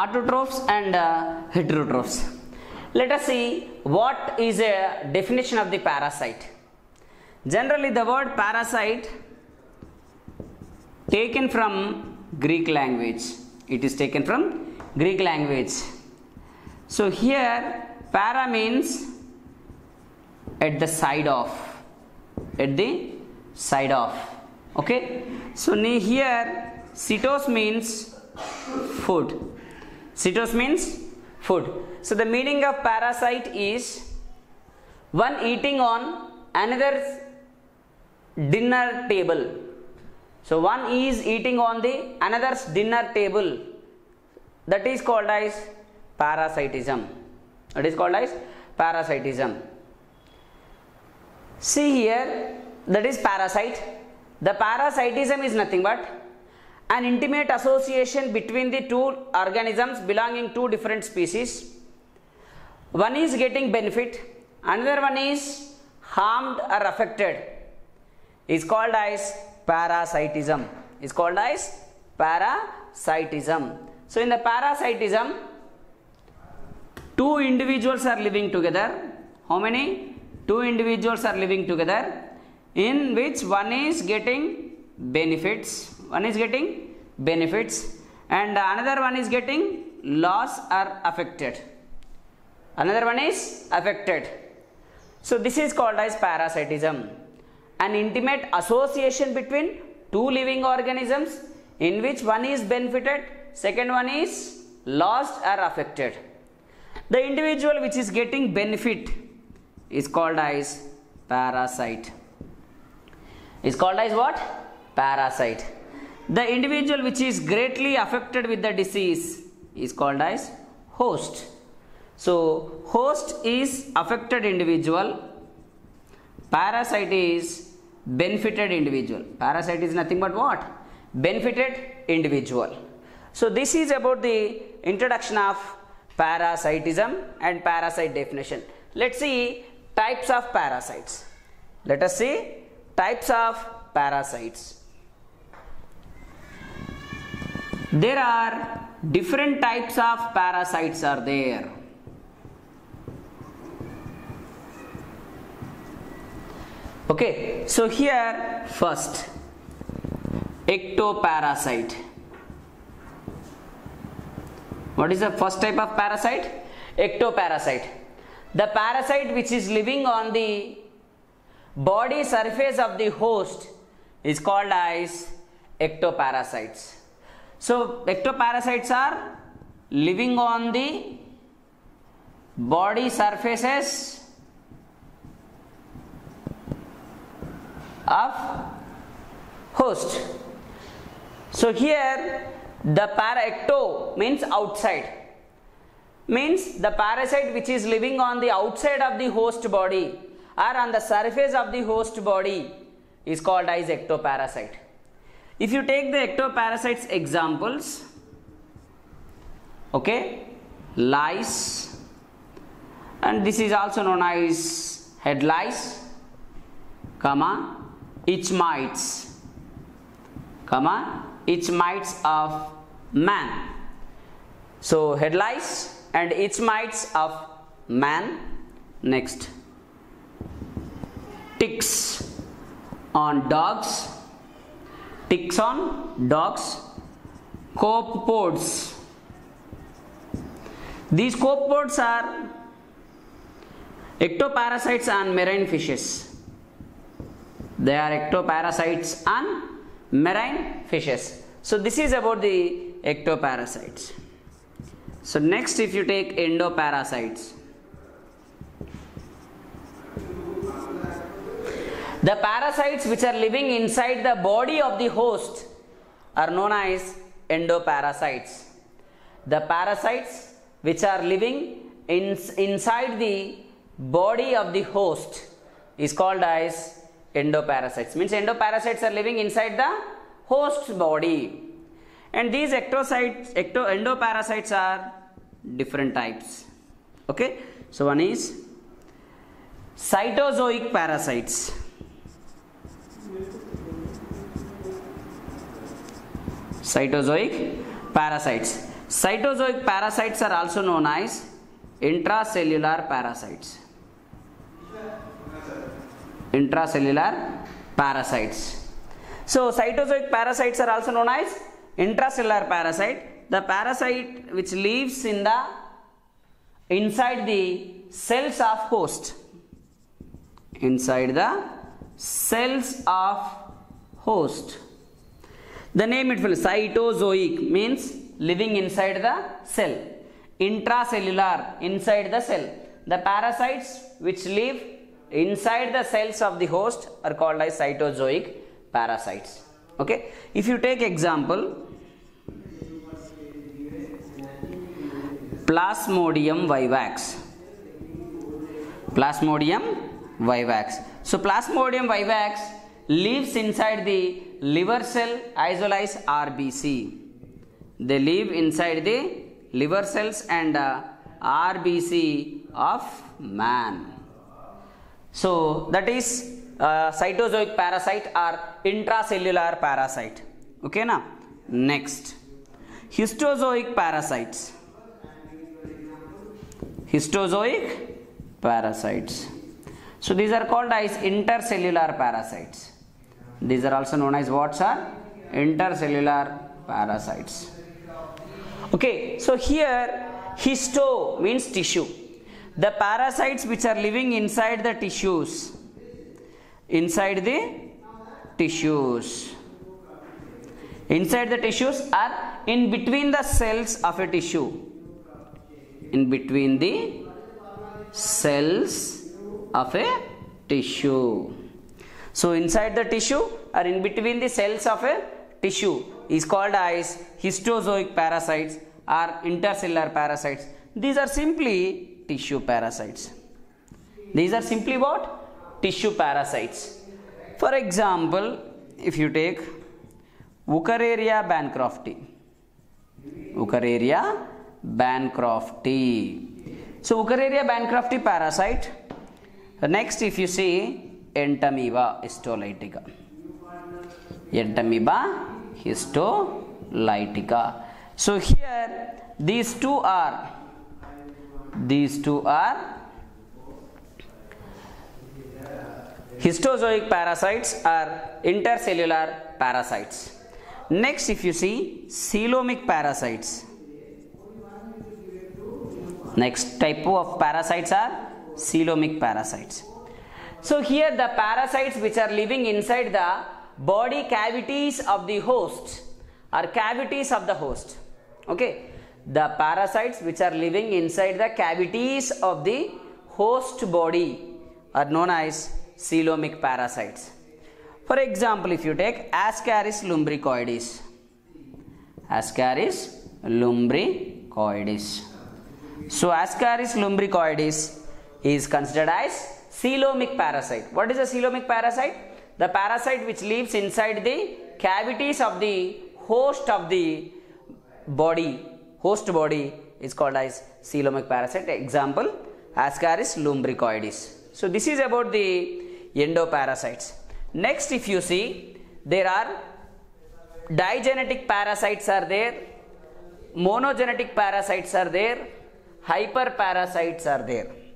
autotrophs and uh, heterotrophs. Let us see what is a definition of the parasite. Generally, the word parasite taken from Greek language. It is taken from Greek language. So here para means at the side of at the side of okay so here sitos means food sitos means food. So the meaning of parasite is one eating on another's dinner table. So one is eating on the another's dinner table. That is called as parasitism. That is called as parasitism. See here that is parasite. The parasitism is nothing but an intimate association between the two organisms belonging to different species. One is getting benefit another one is harmed or affected. Is called as parasitism. Is called as parasitism. So in the parasitism two individuals are living together. How many? Two individuals are living together in which one is getting benefits one is getting benefits and another one is getting loss or affected. Another one is affected. So this is called as parasitism. An intimate association between two living organisms in which one is benefited second one is lost or affected. The individual which is getting benefit is called as parasite. Is called as what? Parasite the individual which is greatly affected with the disease is called as host. So host is affected individual parasite is benefited individual. Parasite is nothing but what? Benefited individual. So this is about the introduction of parasitism and parasite definition. Let's see types of parasites. Let us see types of parasites there are different types of parasites are there. Okay so here first ectoparasite. What is the first type of parasite? Ectoparasite. The parasite which is living on the body surface of the host is called as ectoparasites so ectoparasites are living on the body surfaces of host. So here the paracto means outside. Means the parasite which is living on the outside of the host body or on the surface of the host body is called as ectoparasite if you take the ectoparasites examples okay lice and this is also known as head lice comma itch mites comma itch mites of man. So head lice and itch mites of man. Next. Ticks on dogs ticks on dogs copepods these copepods are ectoparasites on marine fishes. They are ectoparasites on marine fishes. So this is about the ectoparasites. So next if you take endoparasites the parasites which are living inside the body of the host are known as endoparasites. The parasites which are living in, inside the body of the host is called as endoparasites. Means endoparasites are living inside the host's body. And these ectocytes ecto endoparasites are different types. Okay? So one is cytozoic parasites cytozoic parasites Cytozoic parasites are also known as intracellular parasites. Intracellular parasites. So, cytozoic parasites are also known as intracellular parasite. The parasite which lives in the inside the cells of host. Inside the cells of host. The name itself cytozoic means living inside the cell. Intracellular inside the cell. The parasites which live inside the cells of the host are called as cytozoic parasites. Okay. If you take example Plasmodium vivax. Plasmodium vivax. So Plasmodium vivax lives inside the liver cell as RBC. They live inside the liver cells and uh, RBC of man. So that is uh, cytozoic parasite or intracellular parasite. Okay na? Next, histozoic parasites. Histozoic parasites. So these are called as intercellular parasites. These are also known as what are intercellular parasites. Okay, so here histo means tissue. The parasites which are living inside the tissues, inside the tissues, inside the tissues are in between the cells of a tissue. In between the cells of a tissue. So inside the tissue or in between the cells of a tissue is called as histozoic parasites or intercellular parasites. These are simply tissue parasites. These are simply what? Tissue parasites. For example, if you take Wuchereria bancrofti. Wuchereria bancrofti. So Wuchereria bancrofti parasite. Next, if you see Entamoeba histolytica. Entamoeba histolytica. So here these two are these two are histozoic parasites are intercellular parasites. Next, if you see coelomic parasites. Next type of parasites are coelomic parasites. So here the parasites which are living inside the body cavities of the host or cavities of the host. Okay. The parasites which are living inside the cavities of the host body are known as coelomic parasites. For example, if you take Ascaris lumbricoides. Ascaris lumbricoides. So Ascaris lumbricoides is considered as coelomic parasite. What is a coelomic parasite? The parasite which lives inside the cavities of the host of the body, host body is called as coelomic parasite. Example, Ascaris lumbricoides. So this is about the endoparasites. Next, if you see, there are digenetic parasites are there, monogenetic parasites are there, hyperparasites are there.